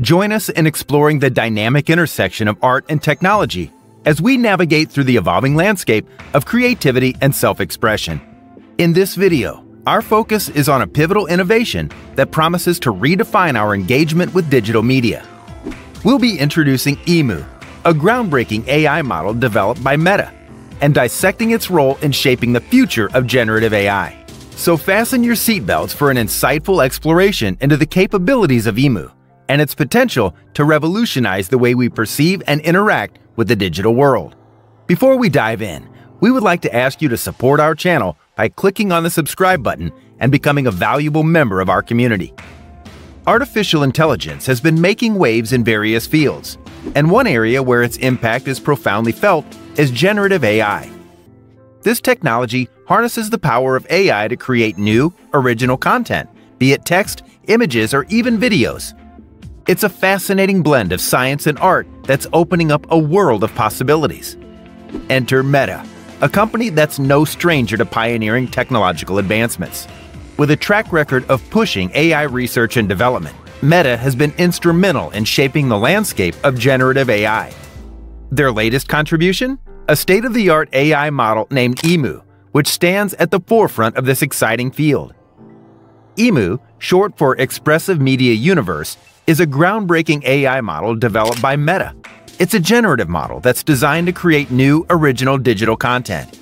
Join us in exploring the dynamic intersection of art and technology as we navigate through the evolving landscape of creativity and self expression. In this video, our focus is on a pivotal innovation that promises to redefine our engagement with digital media. We'll be introducing Emu, a groundbreaking AI model developed by Meta, and dissecting its role in shaping the future of generative AI. So fasten your seatbelts for an insightful exploration into the capabilities of Emu and its potential to revolutionize the way we perceive and interact with the digital world. Before we dive in, we would like to ask you to support our channel by clicking on the subscribe button and becoming a valuable member of our community. Artificial intelligence has been making waves in various fields, and one area where its impact is profoundly felt is generative AI. This technology harnesses the power of AI to create new, original content, be it text, images, or even videos. It's a fascinating blend of science and art that's opening up a world of possibilities. Enter Meta, a company that's no stranger to pioneering technological advancements. With a track record of pushing AI research and development, Meta has been instrumental in shaping the landscape of generative AI. Their latest contribution? a state of the art AI model named EMU, which stands at the forefront of this exciting field. EMU, short for Expressive Media Universe, is a groundbreaking AI model developed by Meta. It's a generative model that's designed to create new, original digital content.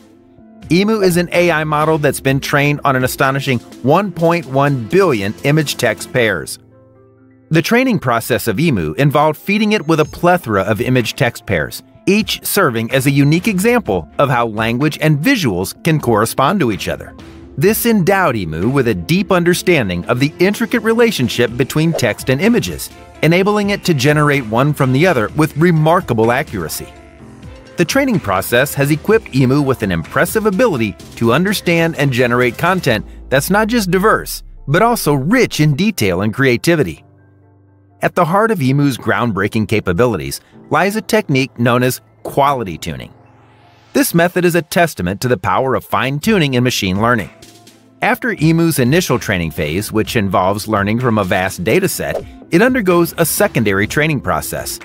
EMU is an AI model that's been trained on an astonishing 1.1 billion image text pairs. The training process of EMU involved feeding it with a plethora of image text pairs, each serving as a unique example of how language and visuals can correspond to each other. This endowed Emu with a deep understanding of the intricate relationship between text and images, enabling it to generate one from the other with remarkable accuracy. The training process has equipped Emu with an impressive ability to understand and generate content that's not just diverse, but also rich in detail and creativity. At the heart of Emu's groundbreaking capabilities lies a technique known as quality tuning. This method is a testament to the power of fine tuning in machine learning. After Emu's initial training phase, which involves learning from a vast dataset, it undergoes a secondary training process.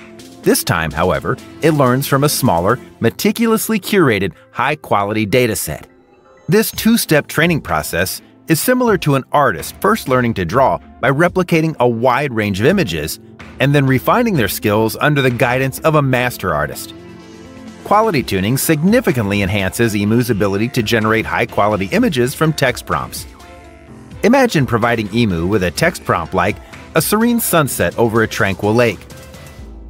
This time, however, it learns from a smaller, meticulously curated, high quality dataset. This two step training process is similar to an artist first learning to draw by replicating a wide range of images and then refining their skills under the guidance of a master artist. Quality tuning significantly enhances Emu's ability to generate high quality images from text prompts. Imagine providing Emu with a text prompt like, a serene sunset over a tranquil lake.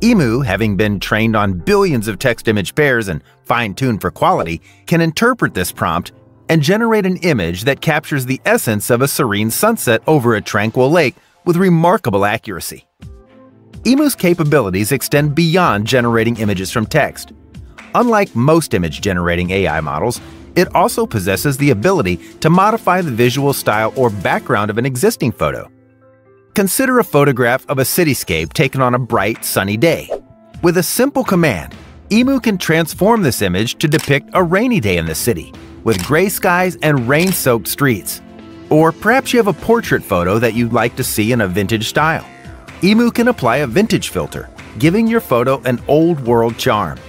Emu, having been trained on billions of text image pairs and fine tuned for quality, can interpret this prompt and generate an image that captures the essence of a serene sunset over a tranquil lake with remarkable accuracy. Emu's capabilities extend beyond generating images from text. Unlike most image-generating AI models, it also possesses the ability to modify the visual style or background of an existing photo. Consider a photograph of a cityscape taken on a bright, sunny day. With a simple command, Emu can transform this image to depict a rainy day in the city, with gray skies and rain-soaked streets. Or perhaps you have a portrait photo that you'd like to see in a vintage style. Emu can apply a vintage filter, giving your photo an old-world charm.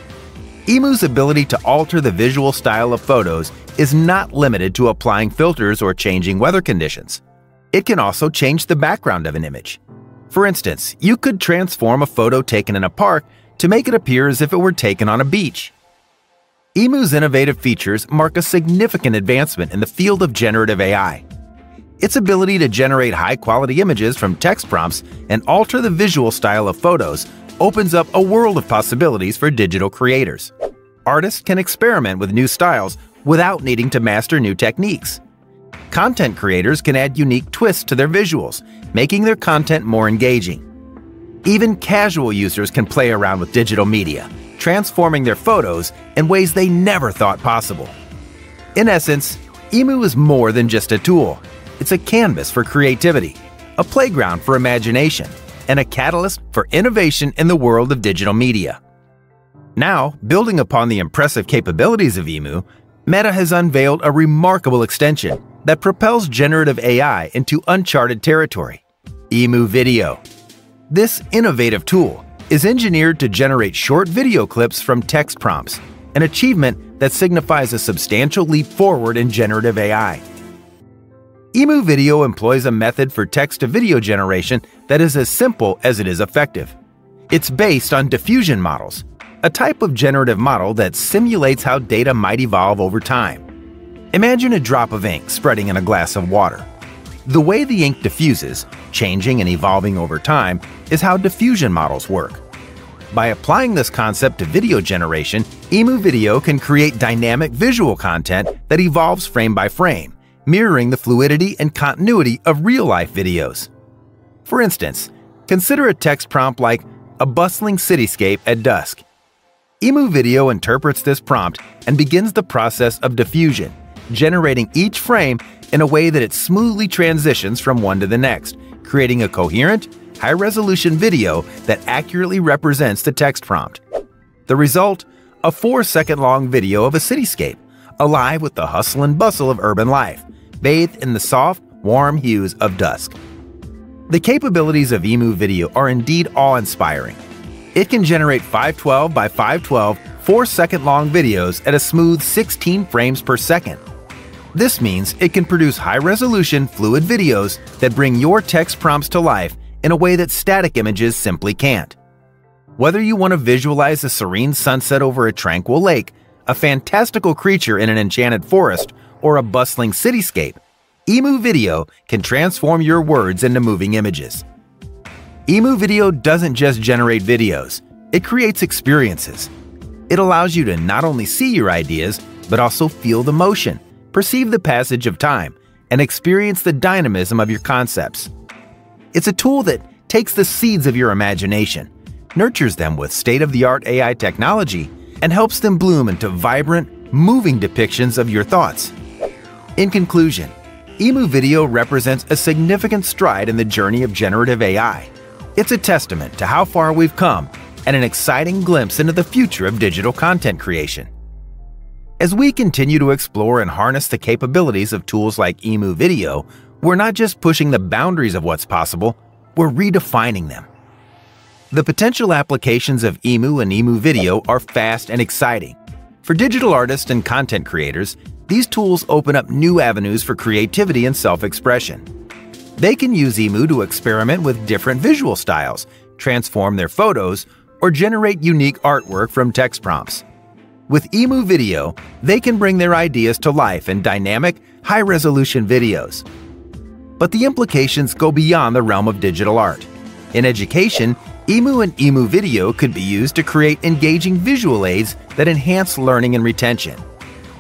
Emu's ability to alter the visual style of photos is not limited to applying filters or changing weather conditions. It can also change the background of an image. For instance, you could transform a photo taken in a park to make it appear as if it were taken on a beach. Emu's innovative features mark a significant advancement in the field of generative AI. Its ability to generate high-quality images from text prompts and alter the visual style of photos opens up a world of possibilities for digital creators. Artists can experiment with new styles without needing to master new techniques. Content creators can add unique twists to their visuals, making their content more engaging. Even casual users can play around with digital media, transforming their photos in ways they never thought possible. In essence, Emu is more than just a tool. It's a canvas for creativity, a playground for imagination, and a catalyst for innovation in the world of digital media. Now, building upon the impressive capabilities of Emu, Meta has unveiled a remarkable extension that propels generative AI into uncharted territory Emu Video. This innovative tool is engineered to generate short video clips from text prompts, an achievement that signifies a substantial leap forward in generative AI. Emu Video employs a method for text to video generation that is as simple as it is effective. It's based on diffusion models, a type of generative model that simulates how data might evolve over time. Imagine a drop of ink spreading in a glass of water. The way the ink diffuses, changing and evolving over time, is how diffusion models work. By applying this concept to video generation, Emu Video can create dynamic visual content that evolves frame by frame, mirroring the fluidity and continuity of real-life videos. For instance, consider a text prompt like, a bustling cityscape at dusk. Emu Video interprets this prompt and begins the process of diffusion, generating each frame in a way that it smoothly transitions from one to the next, creating a coherent, high-resolution video that accurately represents the text prompt. The result? A 4-second-long video of a cityscape, alive with the hustle and bustle of urban life, bathed in the soft, warm hues of dusk. The capabilities of Emu Video are indeed awe-inspiring. It can generate 512 by 512 4-second long videos at a smooth 16 frames per second. This means it can produce high-resolution, fluid videos that bring your text prompts to life in a way that static images simply can't. Whether you want to visualize a serene sunset over a tranquil lake, a fantastical creature in an enchanted forest, or a bustling cityscape, Emu Video can transform your words into moving images. Emu Video doesn't just generate videos, it creates experiences. It allows you to not only see your ideas, but also feel the motion, perceive the passage of time, and experience the dynamism of your concepts. It's a tool that takes the seeds of your imagination, nurtures them with state-of-the-art AI technology, and helps them bloom into vibrant, moving depictions of your thoughts. In conclusion, Emu Video represents a significant stride in the journey of generative AI. It's a testament to how far we've come and an exciting glimpse into the future of digital content creation. As we continue to explore and harness the capabilities of tools like Emu Video, we're not just pushing the boundaries of what's possible, we're redefining them. The potential applications of Emu and Emu Video are fast and exciting. For digital artists and content creators, these tools open up new avenues for creativity and self-expression. They can use Emu to experiment with different visual styles, transform their photos, or generate unique artwork from text prompts. With Emu Video, they can bring their ideas to life in dynamic, high-resolution videos. But the implications go beyond the realm of digital art. In education, Emu and Emu Video could be used to create engaging visual aids that enhance learning and retention.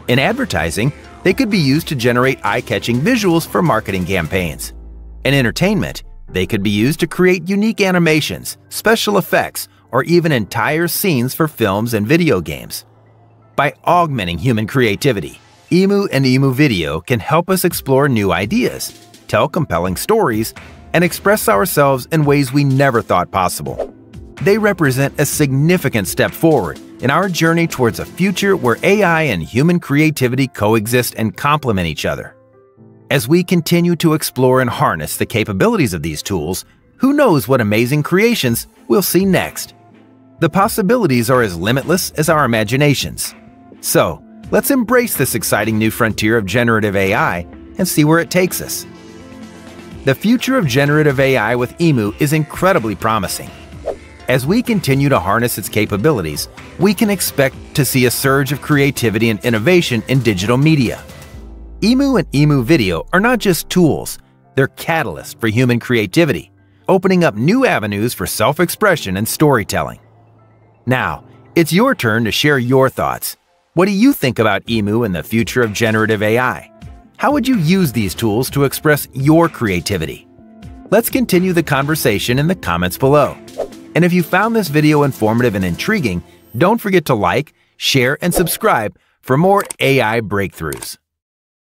In advertising, they could be used to generate eye-catching visuals for marketing campaigns. In entertainment, they could be used to create unique animations, special effects, or even entire scenes for films and video games. By augmenting human creativity, Emu and Emu Video can help us explore new ideas, tell compelling stories, and express ourselves in ways we never thought possible. They represent a significant step forward in our journey towards a future where AI and human creativity coexist and complement each other. As we continue to explore and harness the capabilities of these tools, who knows what amazing creations we'll see next? The possibilities are as limitless as our imaginations. So, let's embrace this exciting new frontier of generative AI and see where it takes us. The future of generative AI with EMU is incredibly promising. As we continue to harness its capabilities, we can expect to see a surge of creativity and innovation in digital media. Emu and Emu Video are not just tools, they're catalysts for human creativity, opening up new avenues for self-expression and storytelling. Now, it's your turn to share your thoughts. What do you think about Emu and the future of generative AI? How would you use these tools to express your creativity? Let's continue the conversation in the comments below. And if you found this video informative and intriguing, don't forget to like, share, and subscribe for more AI breakthroughs.